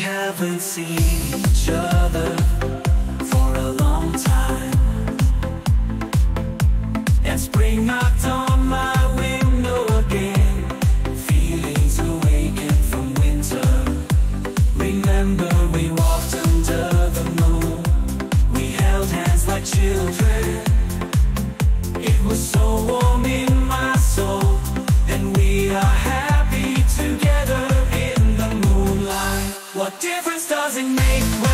We haven't seen each other for a long time. And spring knocked on my window again. Feelings awaken from winter. Remember, we walked under the moon. We held hands like children. It was so warm in What difference does it make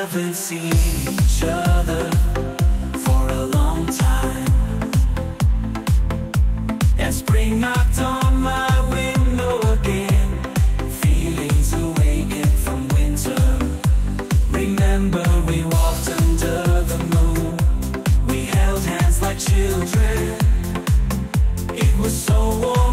haven't seen each other for a long time. And spring knocked on my window again Feelings awakened from winter. Remember we walked under the moon We held hands like children. It was so warm.